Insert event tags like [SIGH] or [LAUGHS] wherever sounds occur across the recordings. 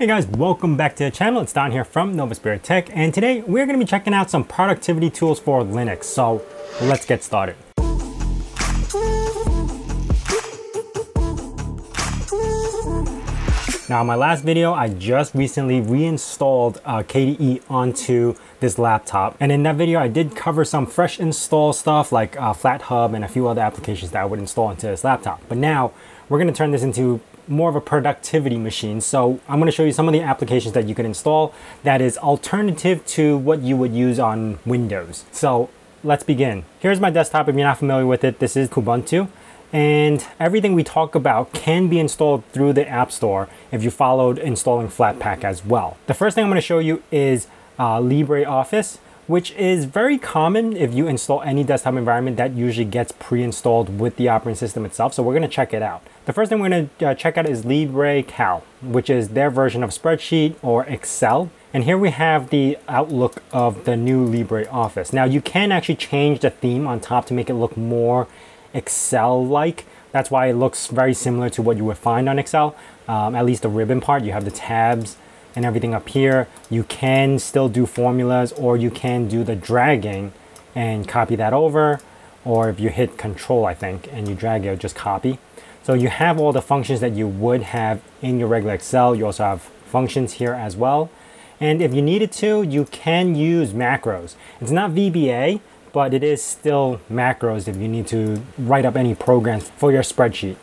Hey guys, welcome back to the channel. It's Don here from Novaspirit Tech, and today we're going to be checking out some productivity tools for Linux. So let's get started. Now, in my last video, I just recently reinstalled uh, KDE onto this laptop. And in that video, I did cover some fresh install stuff like uh, FlatHub and a few other applications that I would install into this laptop. But now we're gonna turn this into more of a productivity machine. So I'm gonna show you some of the applications that you can install that is alternative to what you would use on Windows. So let's begin. Here's my desktop. If you're not familiar with it, this is Kubuntu and everything we talk about can be installed through the App Store if you followed installing Flatpak as well. The first thing I'm going to show you is uh, LibreOffice, which is very common if you install any desktop environment that usually gets pre-installed with the operating system itself. So we're to check it out. The first thing we're to uh, check out is Libre Calc, which is their version of spreadsheet or Excel. And here we have the outlook of the new LibreOffice. Now you can actually change the theme on top to make it look more Excel-like. That's why it looks very similar to what you would find on Excel. Um, at least the ribbon part, you have the tabs and everything up here. You can still do formulas or you can do the dragging and copy that over. Or if you hit control, I think, and you drag it, just copy. So you have all the functions that you would have in your regular Excel. You also have functions here as well. And if you needed to, you can use macros. It's not VBA, but it is still macros if you need to write up any programs for your spreadsheet.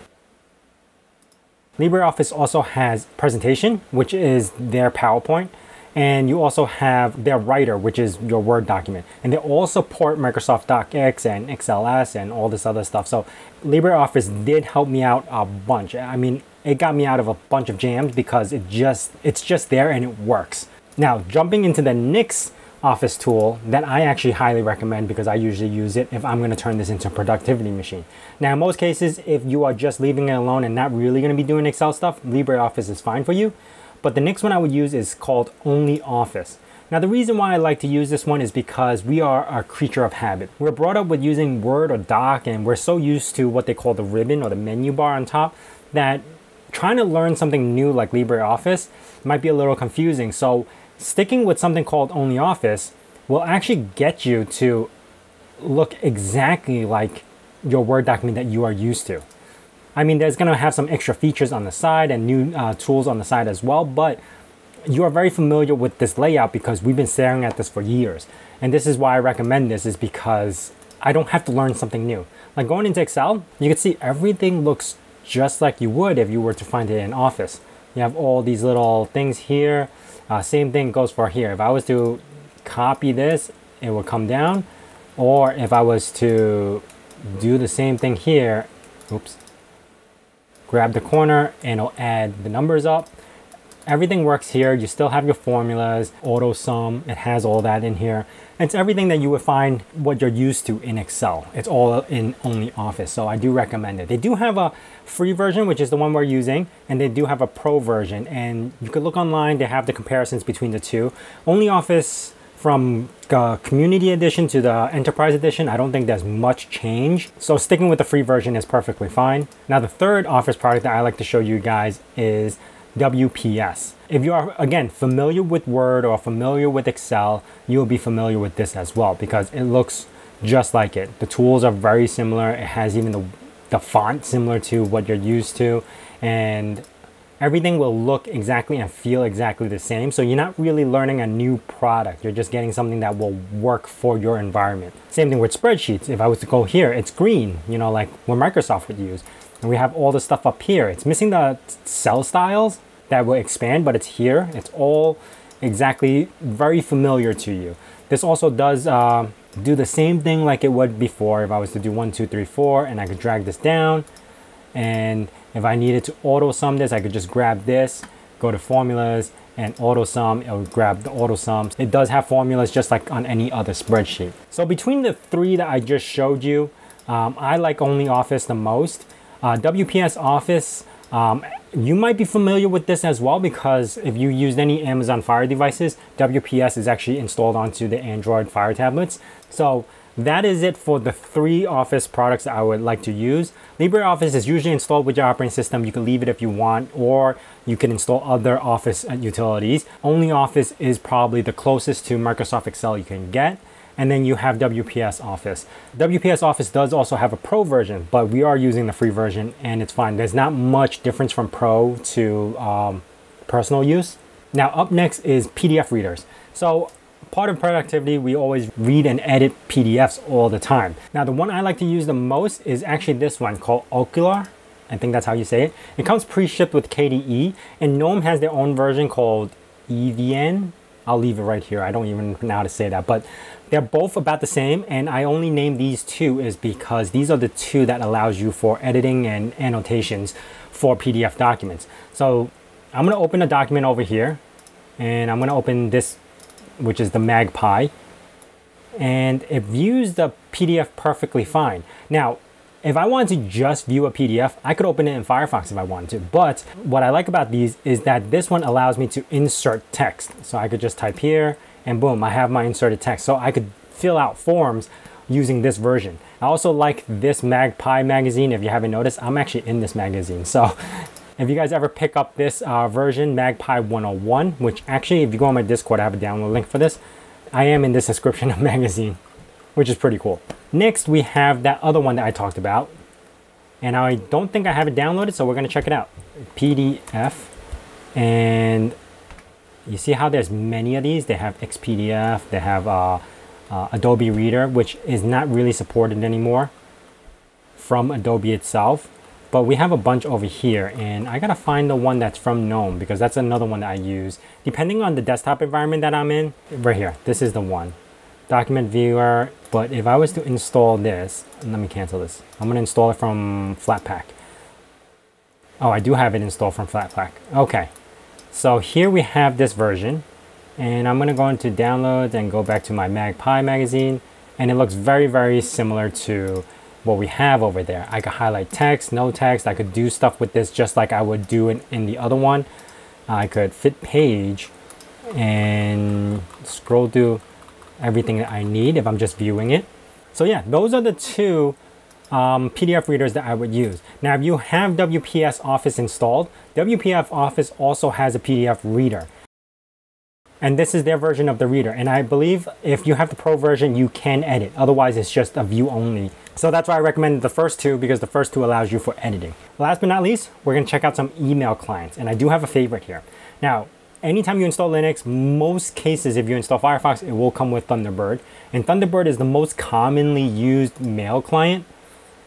LibreOffice also has presentation, which is their PowerPoint, and you also have their writer, which is your Word document. And they all support Microsoft DocX and XLS and all this other stuff. So LibreOffice did help me out a bunch. I mean, it got me out of a bunch of jams because it just it's just there and it works. Now, jumping into the Nix office tool that I actually highly recommend because I usually use it if I'm going to turn this into a productivity machine. Now, in most cases, if you are just leaving it alone and not really going to be doing Excel stuff, LibreOffice is fine for you. But the next one I would use is called OnlyOffice. Now, the reason why I like to use this one is because we are a creature of habit. We're brought up with using Word or Doc, and we're so used to what they call the ribbon or the menu bar on top that trying to learn something new like LibreOffice might be a little confusing. So sticking with something called OnlyOffice will actually get you to look exactly like your Word document that you are used to. I mean, there's going to have some extra features on the side and new uh, tools on the side as well, but you are very familiar with this layout because we've been staring at this for years. And this is why I recommend this is because I don't have to learn something new. Like going into Excel, you can see everything looks just like you would if you were to find it in Office. You have all these little things here. Uh, same thing goes for here. If I was to copy this, it will come down. Or if I was to do the same thing here, oops, grab the corner and it'll add the numbers up. Everything works here. You still have your formulas, auto sum. It has all that in here. It's everything that you would find what you're used to in Excel. It's all in OnlyOffice. So I do recommend it. They do have a free version, which is the one we're using, and they do have a pro version. And you could look online. They have the comparisons between the two. OnlyOffice from the community edition to the enterprise edition, I don't think there's much change. So sticking with the free version is perfectly fine. Now the third Office product that I like to show you guys is WPS. If you are, again, familiar with Word or familiar with Excel, you'll be familiar with this as well because it looks just like it. The tools are very similar. It has even the, the font similar to what you're used to and everything will look exactly and feel exactly the same. So you're not really learning a new product. You're just getting something that will work for your environment. Same thing with spreadsheets. If I was to go here, it's green, you know, like what Microsoft would use. And we have all the stuff up here. It's missing the cell styles, that will expand, but it's here. It's all exactly very familiar to you. This also does uh, do the same thing like it would before. If I was to do one, two, three, four, and I could drag this down. And if I needed to auto sum this, I could just grab this, go to formulas, and auto sum, it'll grab the auto sums. It does have formulas just like on any other spreadsheet. So between the three that I just showed you, um, I like OnlyOffice the most. Uh, WPS Office um, you might be familiar with this as well because if you used any Amazon Fire devices, WPS is actually installed onto the Android Fire tablets. So that is it for the three Office products I would like to use. LibreOffice is usually installed with your operating system. You can leave it if you want, or you can install other Office utilities. OnlyOffice is probably the closest to Microsoft Excel you can get. And then you have WPS Office. WPS Office does also have a Pro version, but we are using the free version and it's fine. There's not much difference from Pro to um, personal use. Now up next is PDF readers. So part of productivity, we always read and edit PDFs all the time. Now, the one I like to use the most is actually this one called Okular. I think that's how you say it. It comes pre-shipped with KDE, and GNOME has their own version called Evince. I'll leave it right here. I don't even know how to say that, but they're both about the same, and I only name these two is because these are the two that allows you for editing and annotations for PDF documents. So I'm gonna open a document over here, and I'm gonna open this which is the MagPi, and it views the PDF perfectly fine. Now, if I wanted to just view a PDF, I could open it in Firefox if I wanted to. But what I like about these is that this one allows me to insert text. So I could just type here and boom, I have my inserted text. So I could fill out forms using this version. I also like this MagPi magazine. If you haven't noticed, I'm actually in this magazine. So [LAUGHS] if you guys ever pick up this uh, version, MagPi 101, which actually, if you go on my Discord, I have a download link for this. I am in this description of [LAUGHS] magazine, which is pretty cool. Next, we have that other one that I talked about. And I don't think I have it downloaded, so we're gonna check it out. PDF. And you see how there's many of these? They have XPDF, they have uh, uh, Adobe Reader, which is not really supported anymore from Adobe itself. But we have a bunch over here and I gotta find the one that's from GNOME because that's another one that I use. Depending on the desktop environment that I'm in, right here, this is the one. Document Viewer, but if I was to install this, let me cancel this. I'm gonna install it from Flatpak. Oh, I do have it installed from Flatpak. Okay, so here we have this version and I'm gonna go into downloads and go back to my MagPi magazine and it looks very, very similar to what we have over there. I could highlight text, no text. I could do stuff with this just like I would do in, in the other one. I could fit page and scroll through everything that I need if I'm just viewing it. So yeah, those are the two um, PDF readers that I would use. Now, if you have WPS Office installed, WPS Office also has a PDF reader. And this is their version of the reader. And I believe if you have the pro version, you can edit. Otherwise, it's just a view only. So that's why I recommend the first two because the first two allows you for editing. Last but not least, we're gonna check out some email clients. And I do have a favorite here. Now, anytime you install Linux, most cases, if you install Firefox, it will come with Thunderbird. And Thunderbird is the most commonly used mail client.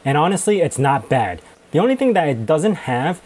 And honestly, it's not bad. The only thing that it doesn't have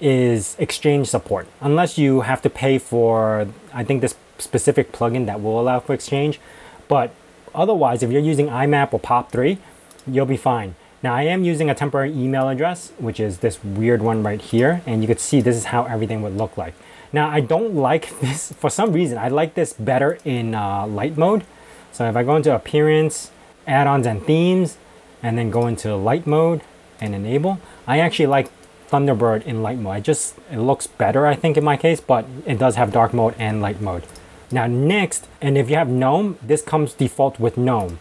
is Exchange support, unless you have to pay for, I think, this specific plugin that will allow for Exchange. But otherwise, if you're using IMAP or POP3, you'll be fine. Now I am using a temporary email address, which is this weird one right here. And you could see this is how everything would look like. Now I don't like [LAUGHS] this, for some reason, I like this better in uh, light mode. So if I go into appearance, add-ons and themes, and then go into light mode and enable, I actually like Thunderbird in light mode. It just, it looks better I think in my case, but it does have dark mode and light mode. Now next, and if you have GNOME, this comes default with GNOME,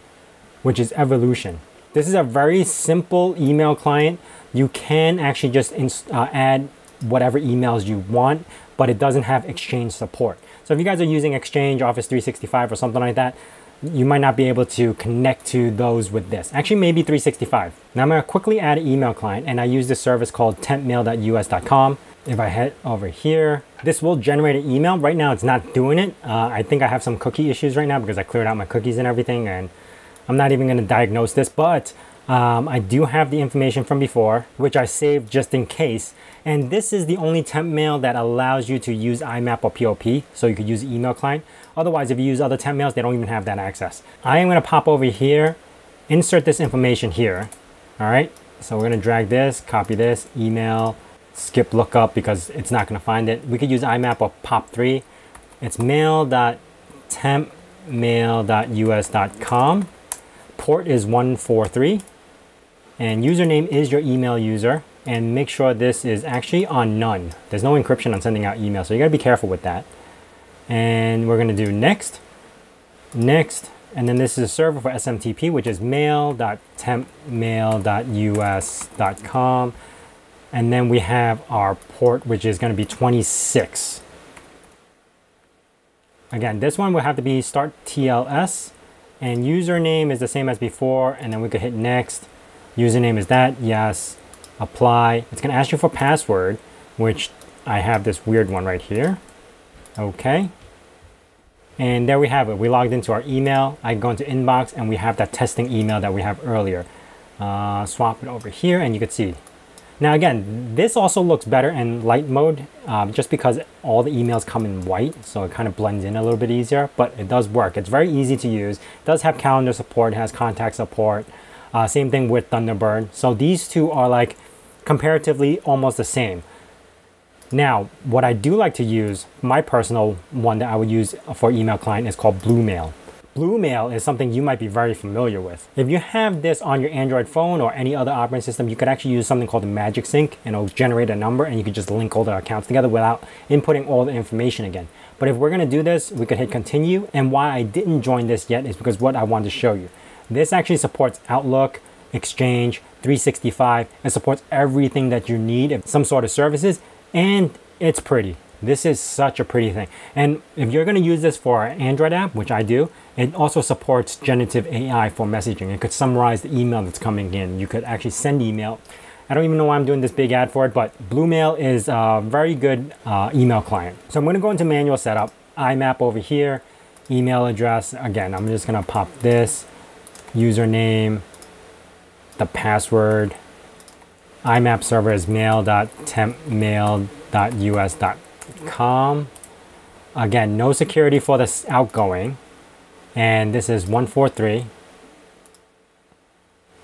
which is Evolution. This is a very simple email client. You can actually just uh, add whatever emails you want, but it doesn't have Exchange support. So if you guys are using Exchange, Office 365 or something like that, you might not be able to connect to those with this. Actually, maybe 365. Now I'm gonna quickly add an email client and I use this service called tempmail.us.com. If I head over here, this will generate an email. Right now it's not doing it. Uh, I think I have some cookie issues right now because I cleared out my cookies and everything and I'm not even gonna diagnose this, but um, I do have the information from before, which I saved just in case. And this is the only temp mail that allows you to use IMAP or POP, so you could use email client. Otherwise, if you use other temp mails, they don't even have that access. I am gonna pop over here, insert this information here. All right, so we're gonna drag this, copy this, email, skip lookup because it's not gonna find it. We could use IMAP or POP3. It's mail.tempmail.us.com. Port is 143 and username is your email user and make sure this is actually on none. There's no encryption on sending out email, so you gotta be careful with that. And we're gonna do next, next, And then this is a server for SMTP, which is mail.tempmail.us.com. And then we have our port, which is to be 26. Again, this one will have to be start TLS and username is the same as before. And then we could hit next. Username is that, yes, apply. It's going to ask you for password, which I have this weird one right here. Okay. And there we have it. We logged into our email. I go into inbox and we have that testing email that we have earlier. Uh, swap it over here and you can see. Now again, this also looks better in light mode um, just because all the emails come in white. So it kind of blends in a little bit easier, but it does work. It's very easy to use. It does have calendar support, has contact support. Uh, same thing with Thunderbird. So these two are like comparatively almost the same. Now, what I do like to use, my personal one that I would use for email client is called Bluemail. Bluemail is something you might be very familiar with. If you have this on your Android phone or any other operating system, you could actually use something called Magic Sync and it'll generate a number and you could just link all the accounts together without inputting all the information again. But if we're gonna do this, we could hit continue. And why I didn't join this yet is because what I wanted to show you. This actually supports Outlook, Exchange, 365, and supports everything that you need, some sort of services, and it's pretty. This is such a pretty thing. And if you're going to use this for an Android app, which I do, it also supports generative AI for messaging. It could summarize the email that's coming in. You could actually send email. I don't even know why I'm doing this big ad for it, but Bluemail is a very good uh, email client. So I'm going to go into manual setup, IMAP over here, email address. Again, I'm just going to pop this, username, the password, IMAP server is mail.tempmail.us.com. Again, no security for this outgoing. And this is 143.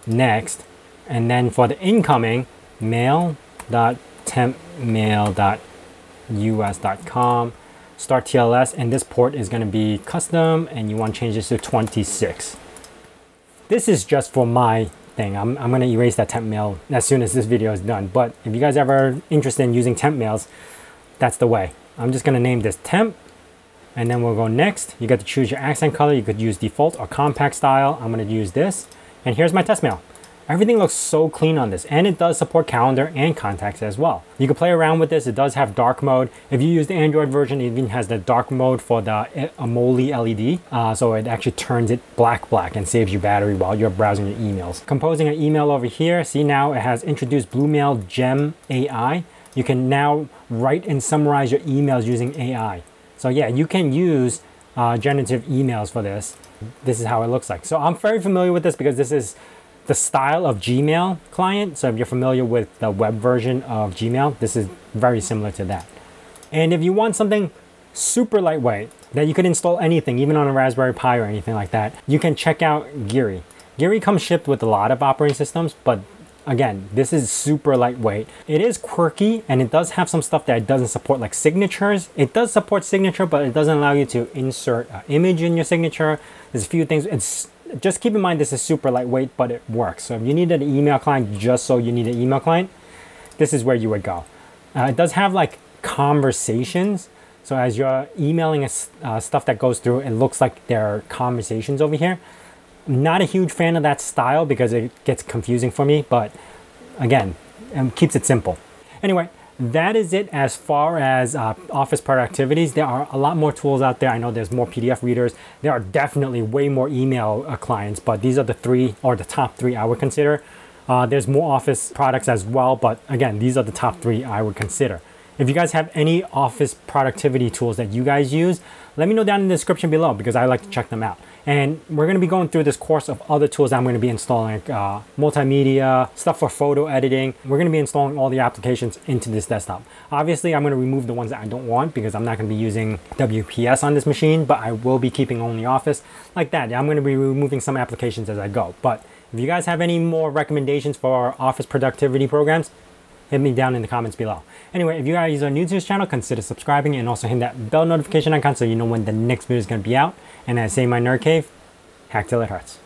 Next. And then for the incoming, mail.tempmail.us.com. Start TLS, and this port is going to be custom, and you want to change this to 26. This is just for my thing. I'm, I'm going to erase that temp mail as soon as this video is done. But if you guys ever interested in using temp mails, that's the way. I'm just going to name this temp and then we'll go next. You get to choose your accent color. You could use default or compact style. I'm going to use this. And here's my test mail. Everything looks so clean on this and it does support calendar and contacts as well. You can play around with this. It does have dark mode. If you use the Android version, it even has the dark mode for the AMOLED LED. Uh, so it actually turns it black black and saves you battery while you're browsing your emails. Composing an email over here. See now it has introduced Bluemail Gem AI. You can now write and summarize your emails using AI. So yeah, you can use uh, generative emails for this. This is how it looks like. So I'm very familiar with this because this is the style of Gmail client. So if you're familiar with the web version of Gmail, this is very similar to that. And if you want something super lightweight that you could install anything, even on a Raspberry Pi or anything like that, you can check out Geary. Geary comes shipped with a lot of operating systems, but again, this is super lightweight. It is quirky and it does have some stuff that it doesn't support like signatures. It does support signature, but it doesn't allow you to insert an image in your signature. There's a few things. It's just keep in mind this is super lightweight, but it works. So if you need an email client just so you need an email client, this is where you would go. Uh, it does have like conversations. So as you're emailing uh, stuff that goes through, it looks like there are conversations over here. I'm not a huge fan of that style because it gets confusing for me, but again, it keeps it simple. Anyway, that is it as far as uh, office productivities. There are a lot more tools out there. I know there's more PDF readers. There are definitely way more email uh, clients, but these are the three or the top three I would consider. Uh, there's more office products as well, but again, these are the top three I would consider. If you guys have any office productivity tools that you guys use, let me know down in the description below because I like to check them out. And we're going to be going through this course of other tools I'm going to be installing, uh, multimedia, stuff for photo editing. We're going to be installing all the applications into this desktop. Obviously, I'm going to remove the ones that I don't want because I'm not going to be using WPS on this machine, but I will be keeping OnlyOffice like that. I'm going to be removing some applications as I go. But if you guys have any more recommendations for Office productivity programs, hit me down in the comments below. Anyway, if you guys are new to this channel, consider subscribing and also hit that bell notification icon so you know when the next video is going to be out. And as I say my nerd cave, hack till it hurts.